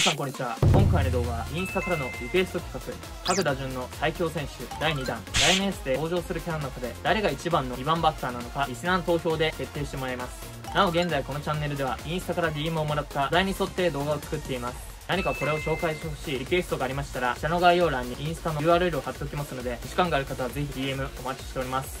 皆さんこんにちは。今回の動画はインスタからのリクエスト企画。各打順の最強選手第2弾。来年 S で登場するキャラの中で誰が1番の2番バッターなのかリスナーの投票で決定してもらいます。なお現在このチャンネルではインスタから DM をもらった題に沿って動画を作っています。何かこれを紹介してほしいリクエストがありましたら下の概要欄にインスタの URL を貼っておきますのでお時間がある方はぜひ DM お待ちしております。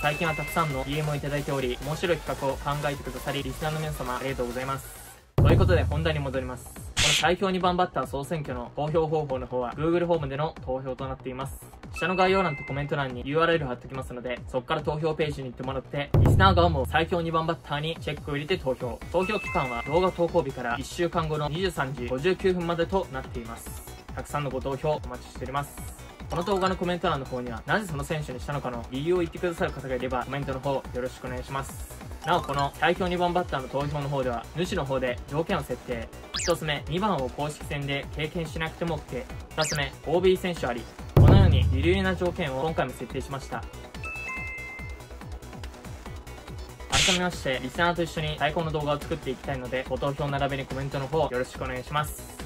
最近はたくさんの DM をいただいており面白い企画を考えてくださりリスナーの皆様ありがとうございます。ということで本題に戻ります。この最強2番バッター総選挙の投票方法の方は Google ホームでの投票となっています。下の概要欄とコメント欄に URL 貼っておきますのでそこから投票ページに行ってもらってリスナー側も最強2番バッターにチェックを入れて投票。投票期間は動画投稿日から1週間後の23時59分までとなっています。たくさんのご投票お待ちしております。この動画のコメント欄の方にはなぜその選手にしたのかの理由を言ってくださる方がいればコメントの方よろしくお願いします。なおこの最強2番バッターの投票の方では主の方で条件を設定。1つ目2番を公式戦で経験しなくても OK2 つ目 OB 選手あり。このように理由な条件を今回も設定しました。改めましてリスナーと一緒に最高の動画を作っていきたいのでご投票並びにコメントの方よろしくお願いします。